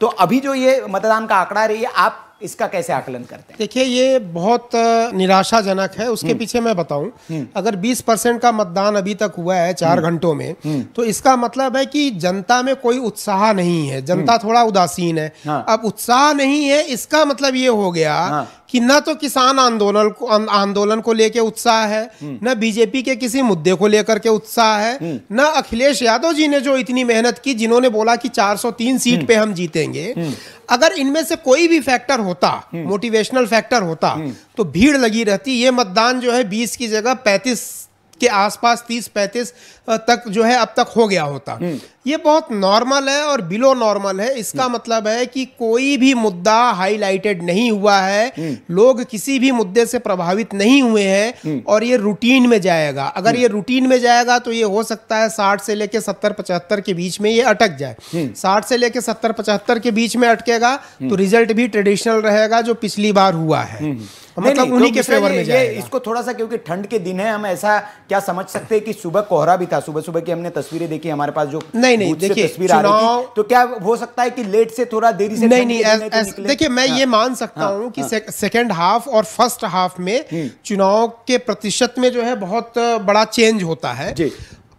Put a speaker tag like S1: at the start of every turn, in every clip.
S1: तो अभी जो ये मतदान का आंकड़ा रही है आप इसका कैसे आकलन करते हैं?
S2: देखिए ये बहुत निराशाजनक है। उसके पीछे मैं बताऊँ अगर 20 परसेंट का मतदान अभी तक हुआ है चार घंटों में तो इसका मतलब है कि जनता में कोई उत्साह नहीं है। जनता थोड़ा उदासीन है।
S1: हाँ।
S2: अब उत्साह नहीं है इसका मतलब ये हो गया
S1: हाँ।
S2: कि न तो किसान आंदोलन को आंदोलन को लेकर उत्साह है न बीजेपी के किसी मुद्दे को लेकर के उत्साह है न अखिलेश यादव जी ने जो इतनी मेहनत की जिन्होंने बोला कि 403 सीट पे हम जीतेंगे अगर इनमें से कोई भी फैक्टर होता मोटिवेशनल फैक्टर होता तो भीड़ लगी रहती। ये मतदान जो है 20 की जगह 35 के आसपास 30 35 तक जो है अब तक हो गया होता। ये बहुत नॉर्मल है और बिलो नॉर्मल है। इसका मतलब है कि कोई भी मुद्दा हाईलाइटेड नहीं हुआ है। लोग किसी भी मुद्दे से प्रभावित नहीं हुए हैं और ये रूटीन में जाएगा। अगर ये रूटीन में जाएगा तो ये हो सकता है साठ से लेके सत्तर पचहत्तर के बीच में ये अटक जाए। साठ से लेके सत्तर पचहत्तर के बीच में अटकेगा तो रिज़ल्ट भी ट्रेडिशनल रहेगा जो पिछली बार हुआ है। मतलब उन्हीं के फेवर में जाएगा।
S1: इसको थोड़ा सा क्योंकि ठंड के दिन है हम ऐसा क्या समझ सकते हैं कि सुबह कोहरा भी था सुबह सुबह की हमने तस्वीरें देखी हमारे पास जो
S2: नहीं नहीं देखिए
S1: तस्वीर आ रही थी, तो क्या हो सकता है कि लेट से थोड़ा देरी से
S2: नहीं नहीं
S1: है तो?
S2: देखिए मैं
S1: हाँ,
S2: ये मान सकता
S1: हाँ,
S2: हूँ कि
S1: हाँ।
S2: सेकेंड हाफ़ और फ़र्स्ट हाफ़ में चुनाव के प्रतिशत में जो है बहुत बड़ा चेंज होता है।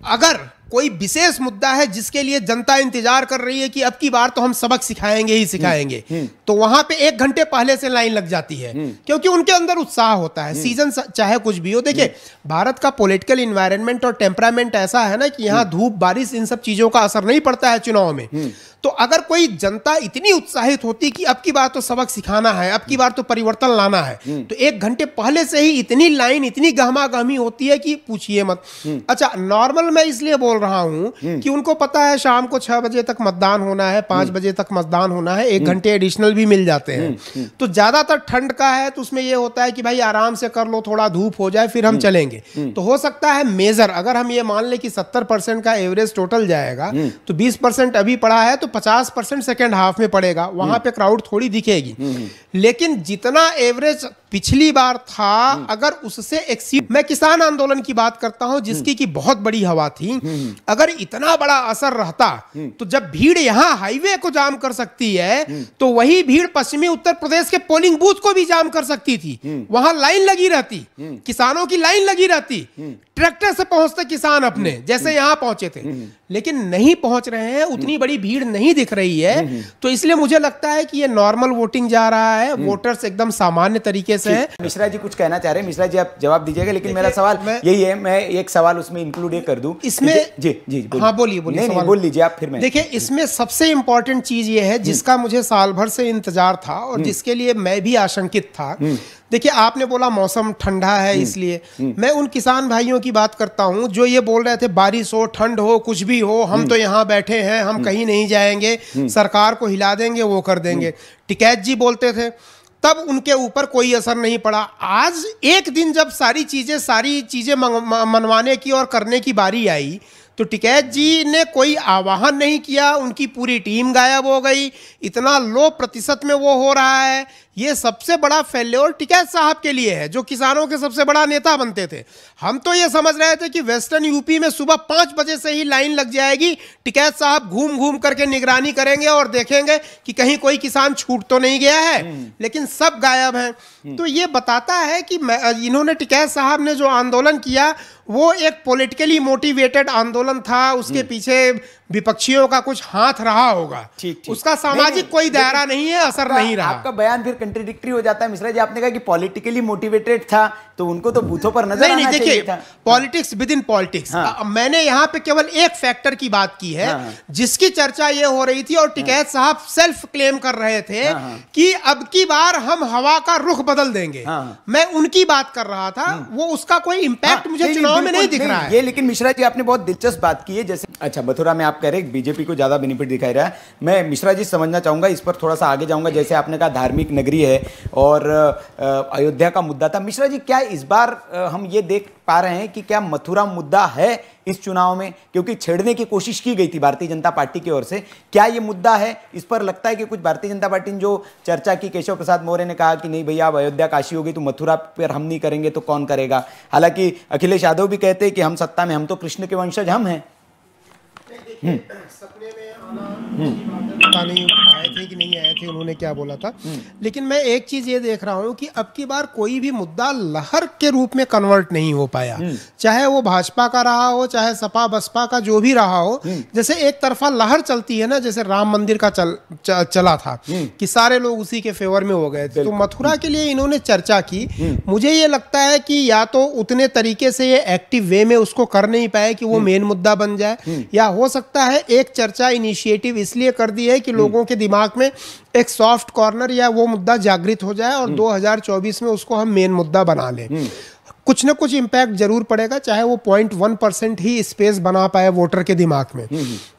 S2: अगर कोई विशेष मुद्दा है जिसके लिए जनता इंतज़ार कर रही है कि अब की बार तो हम सबक सिखाएँगे ही सिखाएँगे। तो वहाँ पे एक घंटे पहले से लाइन लग जाती है क्योंकि उनके अंदर उत्साह होता है सीज़न चाहे कुछ भी हो। देखिए भारत का पॉलिटिकल इन्वायरमेंट और टेम्परामेंट ऐसा है ना कि यहाँ धूप बारिश इन सब चीज़ों का असर नहीं पड़ता है चुनाव में। तो अगर कोई जनता इतनी उत्साहित होती कि अब की बार तो सबक सिखाना है अब की बार तो परिवर्तन लाना है तो एक घंटे पहले से ही इतनी लाइन इतनी गहमा गहमी होती है कि पूछिए मत। अच्छा नॉर्मल मैं इसलिए बोल रहा हूँ कि उनको पता है शाम को छह बजे तक मतदान होना है पाँच बजे तक मतदान होना है एक घंटे एडिशनल भी मिल जाते हैं। तो ज़्यादातर ठंड का है तो उसमें ये होता है कि भाई आराम से कर लो थोड़ा धूप हो जाए फिर हम चलेंगे। तो हो सकता है मेजर अगर हम ये मान ले कि सत्तर परसेंट का एवरेज टोटल जाएगा तो बीस परसेंट अभी पड़ा है तो पचास परसेंट सेकेंड हाफ़ में पड़ेगा। वहाँ पे क्राउड थोड़ी दिखेगी। लेकिन जितना एवरेज पिछली बार था अगर उससे एक्सीड मैं किसान आंदोलन की बात करता हूँ जिसकी की बहुत बड़ी हवा थी। अगर इतना बड़ा असर रहता तो जब भीड़ यहाँ हाईवे को जाम कर सकती है तो वही भीड़ पश्चिमी उत्तर प्रदेश के पोलिंग बूथ को भी जाम कर सकती थी। वहाँ लाइन लगी रहती किसानों की लाइन लगी रहती ट्रैक्टर से पहुँचते किसान अपने जैसे यहाँ पहुँचे थे। लेकिन नहीं पहुँच रहे हैं उतनी बड़ी भीड़ नहीं दिख रही है तो इसलिए मुझे लगता है कि ये नॉर्मल वोटिंग जा रहा है वोटर्स एकदम सामान्य तरीके से है
S1: मिश्रा जी कुछ कहना चाह रहे हैं। मिश्रा जी आप जवाब दीजिएगा लेकिन मेरा सवाल
S2: मैं-
S1: यही है मैं एक सवाल उसमें इंक्लूड कर दूँ।
S2: इसमें
S1: जी जी
S2: हाँ बोलिए बोलिए
S1: बोल लीजिए आप फिर मैं
S2: देखिए इसमें सबसे इंपॉर्टेंट चीज़ ये है जिसका मुझे साल भर से इंतज़ार था और जिसके लिए मैं भी आशंकित था देखिए आपने बोला मौसम ठंडा है इसलिए। मैं उन किसान भाइयों की बात करता हूँ जो ये बोल रहे थे बारिश हो ठंड हो कुछ भी हो हम तो यहाँ बैठे हैं हम कहीं नहीं जाएँगे सरकार को हिला देंगे वो कर देंगे। टिकैत जी बोलते थे तब उनके ऊपर कोई असर नहीं पड़ा। आज एक दिन जब सारी चीज़ें सारी चीज़ें मनवाने की और करने की बारी आई तो टिकैत जी ने कोई आवाहन नहीं किया उनकी पूरी टीम गायब हो गई। इतना लो प्रतिशत में वो हो रहा है। ये सबसे बड़ा फेल्योर टिकैत साहब के लिए है जो किसानों के सबसे बड़ा नेता बनते थे। हम तो ये समझ रहे थे कि वेस्टर्न यूपी में सुबह पाँच बजे से ही लाइन लग जाएगी। टिकैत साहब घूम घूम करके निगरानी करेंगे और देखेंगे कि कहीं कोई किसान छूट तो नहीं गया है लेकिन सब गायब हैं। तो ये बताता है कि इन्होंने टिकैत साहब ने जो आंदोलन किया वो एक पॉलिटिकली मोटिवेटेड आंदोलन था उसके पीछे विपक्षियों का कुछ हाथ रहा होगा।
S1: ठीक ठीक।
S2: उसका सामाजिक कोई दायरा नहीं है असर नहीं रहा।
S1: आपका बयान फिर कंट्रोडिक्टरी हो जाता है। मिश्रा जी आपने कहा कि पॉलिटिकली मोटिवेटेड था तो उनको तो बूथों पर नज़र
S2: नहीं नहीं देखिए पॉलिटिक्स विद इन पॉलिटिक्स
S1: हाँ।
S2: मैंने यहाँ पे केवल एक फैक्टर की बात की है
S1: हाँ, हाँ।
S2: जिसकी चर्चा ये हो रही थी और टिकैत साहब सेल्फ क्लेम कर रहे थे
S1: हाँ, हाँ।
S2: कि अब की बार हम हवा का रुख बदल देंगे।
S1: हाँ, हाँ।
S2: मैं उनकी बात कर रहा था वो उसका कोई इम्पैक्ट
S1: हाँ,
S2: मुझे चुनाव में
S1: बिल्कुल
S2: नहीं दिख रहा है।
S1: ये लेकिन मिश्रा जी आपने बहुत दिलचस्प बात की है जैसे अच्छा मथुरा में आप कह रहे हैं, बीजेपी को ज़्यादा बेनिफिट दिखाई रहा है। मैं मिश्रा जी समझना चाहूँगा, इस पर थोड़ा सा आगे जाऊँगा। जैसे आपने कहा, धार्मिक नगरी है और अयोध्या का मुद्दा था। मिश्रा जी, क्या इस बार हम ये देख पा रहे हैं कि क्या मथुरा मुद्दा है इस चुनाव में? क्योंकि छेड़ने की कोशिश की गई थी भारतीय जनता पार्टी की ओर से। क्या ये मुद्दा है? इस पर लगता है कि कुछ भारतीय जनता पार्टी ने जो चर्चा की, केशव प्रसाद मौर्य ने कहा कि नहीं भैया, अब अयोध्या काशी होगी तो मथुरा पर हम नहीं करेंगे तो कौन करेगा? हालाँकि अखिलेश यादव भी कहते हैं कि हम सत्ता में, हम तो कृष्ण के वंशज, हम हैं।
S2: सपने में पता नहीं आए थे कि नहीं आए थे उन्होंने क्या बोला था। लेकिन मैं एक चीज़ ये देख रहा हूँ कि अब की बार कोई भी मुद्दा लहर के रूप में कन्वर्ट नहीं हो पाया। चाहे वो भाजपा का रहा हो चाहे सपा बसपा का जो भी रहा हो जैसे एक तरफा लहर चलती है ना जैसे राम मंदिर का चल च, चला था कि सारे लोग उसी के फेवर में हो गए थे। तो मथुरा के लिए इन्होंने चर्चा की। मुझे ये लगता है कि या तो उतने तरीके से ये एक्टिव वे में उसको कर नहीं पाए कि वो मेन मुद्दा बन जाए या हो सकता है एक चर्चा इनिशिएटिव इसलिए कर दी है कि लोगों के दिमाग में एक सॉफ्ट कॉर्नर या वो मुद्दा जागृत हो जाए और 2024 में उसको हम मेन मुद्दा बना लें। कुछ ना कुछ इम्पैक्ट ज़रूर पड़ेगा चाहे वो पॉइंट वन परसेंट ही स्पेस बना पाए वोटर के दिमाग में।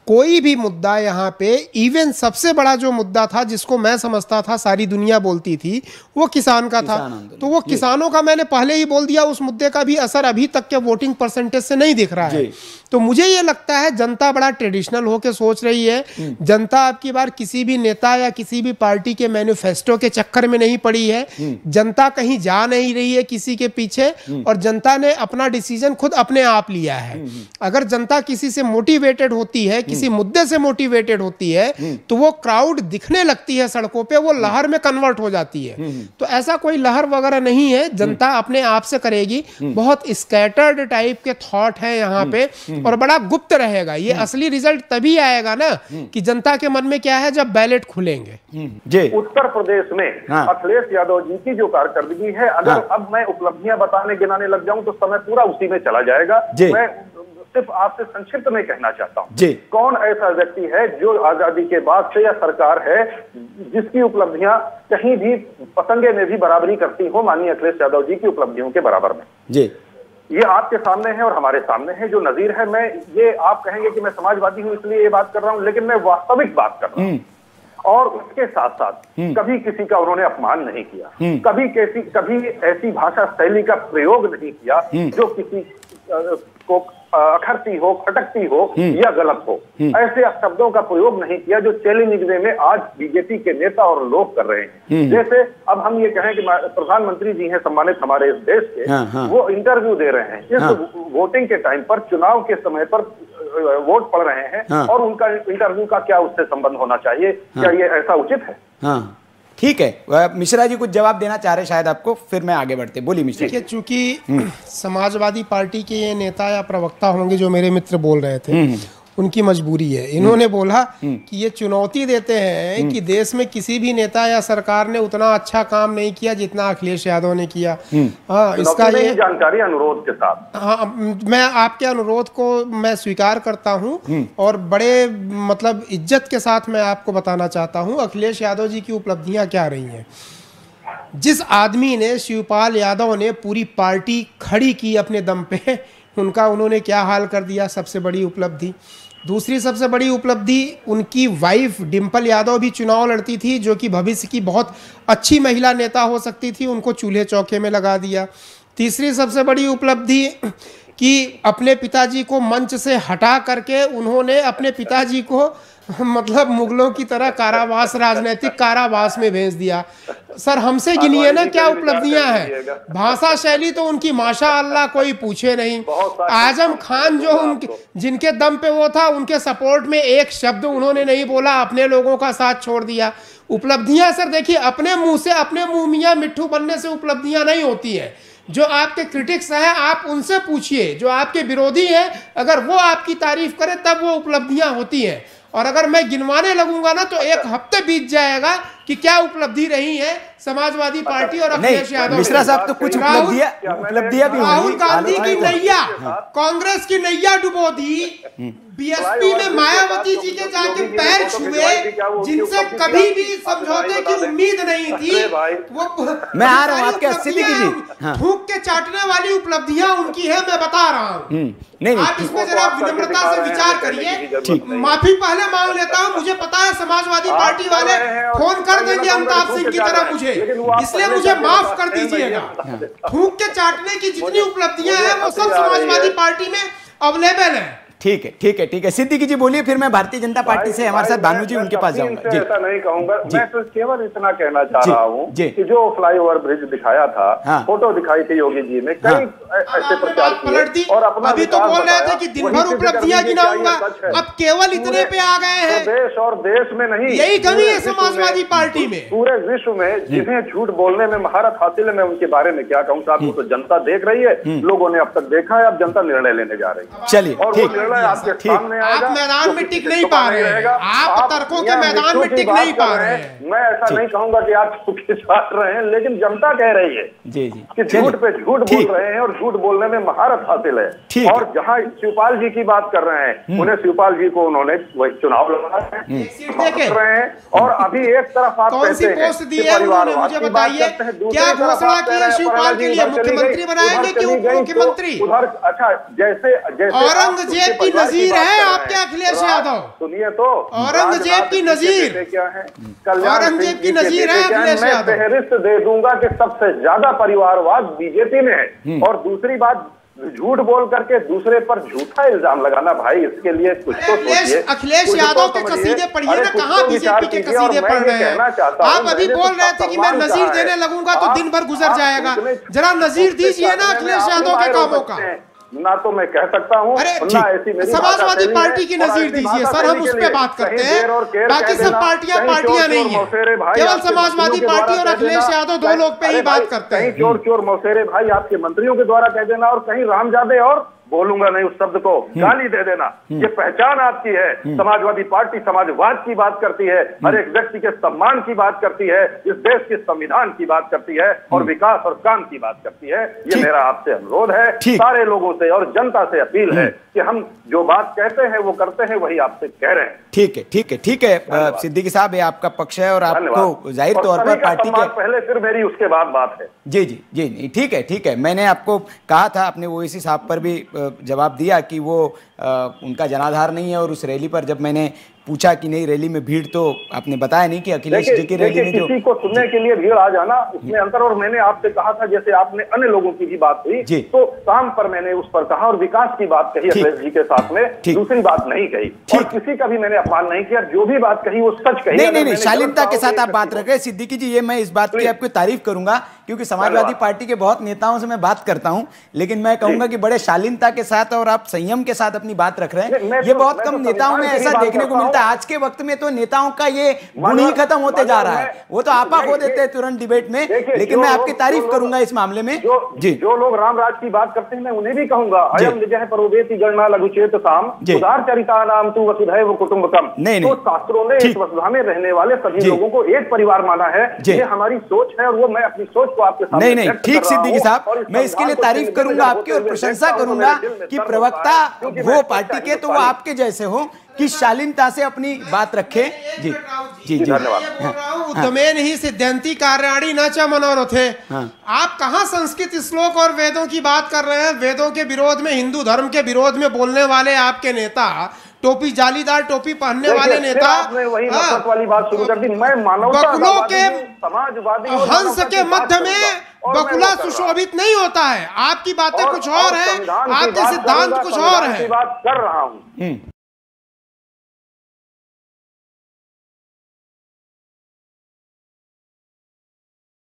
S2: कोई भी मुद्दा यहाँ पे इवन सबसे बड़ा जो मुद्दा था जिसको मैं समझता था सारी दुनिया बोलती थी वो किसान का था। तो वो किसानों का मैंने पहले ही बोल दिया उस मुद्दे का भी असर अभी तक के वोटिंग परसेंटेज से नहीं दिख रहा है। तो मुझे ये लगता है जनता बड़ा ट्रेडिशनल होके सोच रही है। जनता आपकी बार किसी भी नेता या किसी भी पार्टी के मैनिफेस्टो के चक्कर में नहीं पड़ी है। जनता कहीं जा नहीं रही है किसी के पीछे और जनता ने अपना डिसीज़न खुद अपने आप लिया है। अगर जनता किसी से मोटिवेटेड होती है किसी मुद्दे से मोटिवेटेड होती है तो वो क्राउड दिखने लगती है सड़कों पे वो लहर में कन्वर्ट हो जाती है। तो ऐसा कोई लहर वगैरह नहीं है जनता अपने आप से करेगी। बहुत स्कैटर्ड टाइप के थॉट है यहाँ पे और बड़ा गुप्त रहेगा। ये असली रिज़ल्ट तभी आएगा ना कि जनता के मन में क्या है जब बैलेट खुलेंगे।
S1: जी।
S3: उत्तर प्रदेश में
S1: हाँ।
S3: अखिलेश यादव जी की जो कारकर्दगी है अगर
S1: हाँ।
S3: अब मैं उपलब्धियाँ बताने गिनाने लग जाऊँ तो समय पूरा उसी में चला जाएगा। मैं सिर्फ़ आपसे संक्षिप्त में कहना चाहता हूँ। कौन ऐसा व्यक्ति है जो आज़ादी के बाद से या सरकार है जिसकी उपलब्धियाँ कहीं भी पतंगे में भी बराबरी करती हो माननीय अखिलेश यादव जी की उपलब्धियों के बराबर में?
S1: जी।
S3: ये आपके सामने है और हमारे सामने है जो नजीर है। मैं ये आप कहेंगे कि मैं समाजवादी हूँ इसलिए ये बात कर रहा हूँ लेकिन मैं वास्तविक बात कर रहा हूँ। और उसके साथ साथ कभी किसी का उन्होंने अपमान नहीं किया। कभी कैसी कभी ऐसी भाषा शैली का प्रयोग नहीं किया जो किसी को अखरती हो खटकती हो या गलत हो। ऐसे शब्दों का प्रयोग नहीं किया जो चैलेंज में आज बीजेपी के नेता और लोग कर रहे हैं। जैसे अब हम ये कहें कि प्रधानमंत्री जी हैं सम्मानित हमारे इस देश के
S1: हाँ, हाँ।
S3: वो इंटरव्यू दे रहे हैं। इस
S1: हाँ।
S3: वोटिंग के टाइम पर चुनाव के समय पर वोट पड़ रहे हैं
S1: हाँ।
S3: और उनका इंटरव्यू का क्या उससे संबंध होना चाहिए? क्या ये ऐसा उचित है?
S1: हाँ। ठीक है मिश्रा जी कुछ जवाब देना चाह रहे शायद आपको फिर मैं आगे बढ़ते बोली मिश्रा जी।
S2: है चूँकि समाजवादी पार्टी के ये नेता या प्रवक्ता होंगे जो मेरे मित्र बोल रहे थे उनकी मजबूरी है। इन्होंने बोला कि ये चुनौती देते हैं कि देश में किसी भी नेता या सरकार ने उतना अच्छा काम नहीं किया जितना अखिलेश यादव ने किया। हाँ इसका ये
S3: जानकारी अनुरोध के साथ।
S2: हाँ मैं आपके अनुरोध को मैं स्वीकार करता हूँ और बड़े मतलब इज़्ज़त के साथ मैं आपको बताना चाहता हूँ अखिलेश यादव जी की उपलब्धियाँ क्या रही हैं? जिस आदमी ने शिवपाल यादव ने पूरी पार्टी खड़ी की अपने दम पे उनका उन्होंने क्या हाल कर दिया? सबसे बड़ी उपलब्धि। दूसरी सबसे बड़ी उपलब्धि, उनकी वाइफ डिम्पल यादव भी चुनाव लड़ती थी, जो कि भविष्य की बहुत अच्छी महिला नेता हो सकती थी, उनको चूल्हे चौके में लगा दिया। तीसरी सबसे बड़ी उपलब्धि कि अपने पिताजी को मंच से हटा करके उन्होंने अपने पिताजी को मतलब मुगलों की तरह कारावास राजनीतिक कारावास में भेज दिया। सर हमसे गिनिए ना क्या उपलब्धियाँ हैं? भाषा शैली तो उनकी माशा अल्लाह कोई पूछे नहीं। आज़म खान जो उनके जिनके दम पे वो था उनके सपोर्ट में एक शब्द उन्होंने नहीं बोला अपने लोगों का साथ छोड़ दिया। उपलब्धियाँ सर देखिए अपने मुँह से अपने मुँह मियाँ मिट्ठू बनने से उपलब्धियाँ नहीं होती है। जो आपके क्रिटिक्स हैं आप उनसे पूछिए। जो आपके विरोधी हैं अगर वो आपकी तारीफ़ करें तब वो उपलब्धियाँ होती हैं। और अगर मैं गिनवाने लगूँगा ना तो एक हफ़्ते बीत जाएगा कि क्या उपलब्धि रही है समाजवादी पार्टी और अखिलेश यादव
S1: मिश्रा साहब तो कुछ उपलब्धियाँ उपलब्धियाँ भी
S2: राहुल गांधी की
S1: तो-
S2: नैया कांग्रेस की नैया डुबो दी बीएसपी में मायावती जी के जाके पैर छुए जिनसे कभी भी समझौते की उम्मीद नहीं थी वो
S1: मैं आ रहा हूँ, आपके सिद्दीकी जी। हाँ।
S2: थूक चाटने वाली उपलब्धियाँ उनकी है मैं बता रहा हूँ।
S1: हम्म, नहीं
S2: आप
S1: नहीं
S2: इसमें जरा विनम्रता से विचार करिए। माफ़ी पहले मांग लेता हूँ मुझे पता है समाजवादी पार्टी वाले फ़ोन कर देंगे अमिताभ सिंह की तरह मुझे। इसलिए मुझे माफ़ कर दीजिएगा। फूक के चाटने की जितनी उपलब्धियाँ हैं वो सब समाजवादी पार्टी में अवेलेबल है।
S1: ठीक है ठीक है ठीक है। सिद्दीकी जी बोलिए फिर मैं भारतीय जनता पार्टी से हमारे साथ भानु जी उनके पास जाऊँगा। जी।
S3: ऐसा नहीं कहूँगा। मैं तो केवल इतना कहना चाह रहा हूँ
S1: जी।
S3: कि जो फ्लाईओवर ब्रिज दिखाया था
S1: हाँ।
S3: फ़ोटो दिखाई थी योगी जी ने कई
S1: हाँ।
S3: ऐसे प्रचार
S2: बात पलट दी।
S3: किए और अपना
S2: अभी तो बोल रहे थे कि दिन भर उपलब्धियाँ गिनाऊँगा। अब केवल इतने पे आ गए हैं।
S3: प्रदेश और देश में नहीं
S2: यही कमी है समाजवादी पार्टी में।
S3: पूरे विश्व में जिन्हें झूठ बोलने में महारत हासिल है मैं उनके बारे में क्या कहूँ साहब वो तो जनता देख रही है लोगों ने अब तक देखा है अब जनता निर्णय लेने जा रही है।
S1: चलिए
S3: निर्णय आपके सामने आएगा
S2: आप मैदान में टिक नहीं पा रहे हैं। आप तर्कों के मैदान में टिक नहीं पा
S3: रहे हैं। मैं ऐसा नहीं कहूँगा कि आप सुखी साथ रहे हैं लेकिन जनता कह रही है
S1: जी जी।
S3: कि झूठ पे झूठ बोल रहे हैं और झूठ बोलने में महारत हासिल है। और जहाँ शिवपाल जी की बात कर रहे हैं उन्हें शिवपाल जी को उन्होंने वही चुनाव लड़ा है।
S2: एक सीट देके
S3: कर रहे हैं और अभी एक तरफ़ आप
S2: कौन सी पोस्ट दी है उन्होंने मुझे बताइए।
S3: करते हैं, दूसरी
S2: क्या घोषणा की है शिवपाल के लिए
S3: उधर
S2: मुख्यमंत्री बनाएँगे
S3: उधर
S2: कि उप
S3: तो
S2: मुख्यमंत्री?
S3: उधर अच्छा जैसे जैसे
S2: औरंगज़ेब की नजीर है आपके अखिलेश यादव।
S3: सुनिए तो।
S2: औरंगज़ेब की नजीर।
S3: क्या है?
S2: औरंगज़ेब की नजीर है अखिलेश
S3: मैं
S2: यादव।
S3: फहरिस्त दे दूँगा कि सबसे ज़्यादा परिवारवाद बीजेपी में है। और दूसरी बात झूठ बोल करके दूसरे पर झूठा इल्ज़ाम लगाना भाई इसके लिए कुछ तो
S2: अखिलेश
S3: सोचिए।
S2: अखिलेश
S3: तो
S2: यादव के कसीदे पढ़िए ना कहाँ
S3: तो
S2: बीजेपी के कसीदे पढ़ रहे
S3: कहना
S2: हैं
S3: चाहता हूँ,
S2: आप अभी बोल
S3: तो
S2: रहे थे कि मैं नजीर देने लगूँगा तो दिन भर गुजर जाएगा। जरा नजीर दीजिए ना अखिलेश यादव के कामों का।
S3: हैं। ना तो मैं कह सकता हूँ
S2: समाजवादी पार्टी की नज़र दीजिए सर हम उस
S3: पर
S2: बात करते हैं। बाकी सब पार्टियाँ पार्टियाँ नहीं है। केवल समाजवादी पार्टी और अखिलेश यादव दो लोग पे ही बात करते हैं।
S3: चोर चोर मौसेरे भाई आपके मंत्रियों के द्वारा कह देना और कहीं रामजादे और बोलूँगा नहीं उस शब्द को। गाली दे देना। ये पहचान आपकी है। समाजवादी पार्टी समाजवाद की बात करती है। हर एक व्यक्ति के सम्मान की बात करती है। इस देश के संविधान की बात करती है और विकास और काम की बात करती है। ये मेरा आपसे अनुरोध है। सारे लोगों से और जनता से अपील है कि हम जो बात कहते हैं वो करते हैं वही आपसे कह रहे हैं।
S1: ठीक है ठीक है ठीक है। सिद्दीकी साहब ये आपका पक्ष है और आपको ज़ाहिर तौर पर पार्टी के
S3: पहले फिर मेरी उसके बाद बात है।
S1: जी जी जी ठीक है ठीक है। मैंने आपको कहा था अपने ओवैसी साहब पर भी जवाब दिया कि वो उनका जनाधार नहीं है और उस रैली पर जब मैंने पूछा कि नहीं रैली में भीड़ तो आपने बताया नहीं कि अखिलेश जी की रैली में जो
S3: किसी को सुनने के लिए भीड़ आ जाना उसमें अंतर और मैंने आपसे कहा था जैसे आपने अन्य लोगों की भी बात हुई। तो काम पर मैंने उस पर कहा और विकास की बात कही अखिलेश जी के साथ में दूसरी बात नहीं कही। और किसी का भी मैंने अपमान नहीं किया जो भी बात कही वो सच कही।
S1: नहीं नहीं शालीनता के साथ आप बात रख रहे सिद्दीकी जी ये मैं इस बात की आपकी तारीफ़ करूँगा क्योंकि समाजवादी पार्टी के बहुत नेताओं से मैं बात करता हूँ लेकिन मैं कहूँगा कि बड़े शालीनता के साथ और आप संयम के साथ अपनी बात रख रहे हैं। ये
S3: तो-
S1: बहुत कम
S3: तो
S1: नेताओं में ऐसा देखने को मिलता है। आज के वक्त में तो नेताओं का ये गुण ही खत्म होते जा रहा है। वो तो आपा खो देते हैं तुरंत डिबेट में। लेकिन मैं आपकी तारीफ़ करूँगा इस मामले में।
S3: जी
S1: जो।
S3: लोग रामराज की बात करते हैं मैं उन्हें भी कहूँगा। अयम विजय परोवेती गणना लघुचेत साम।
S1: जी।
S3: उदार चरिता नाम तू वसुधैव कुटुंबकम
S1: नहीं,
S3: तो। शास्त्रों ने इस वसुधा में रहने वाले सभी लोगों को एक परिवार माना है। ये हमारी सोच है और वो मैं अपनी सोच को आपके सामने
S1: नहीं नहीं। ठीक सिद्दीकी साहब मैं इसके लिए तारीफ़ करूँगा आपकी और प्रशंसा करूँगा कि प्रवक्ता
S3: होता
S1: वो पार्टी के तो वो आपके जैसे हो। कि शालीनता से अपनी बात रखे। जी जी जी।
S3: धन्यवाद।
S2: ये बोल रहा हूँ, उद्यमेन ही सिद्धांति कार्याणी न च मनोरथे
S1: हाँ।
S2: आप कहाँ संस्कृत श्लोक और वेदों की बात कर रहे हैं? वेदों के विरोध में हिंदू धर्म के विरोध में बोलने वाले आपके नेता टोपी जालीदार टोपी पहनने वाले नेता
S3: वही
S2: हाँ,
S3: वाली बात शुरू कर दी। मैं
S2: बकुलों के
S3: समाजवादी
S2: हंस के मध्य में। बकुला
S3: हूँ।
S2: सुशोभित नहीं होता है। आपकी बातें कुछ और है। आपके सिद्धांत कुछ और है।
S3: बात कर रहा हूँ।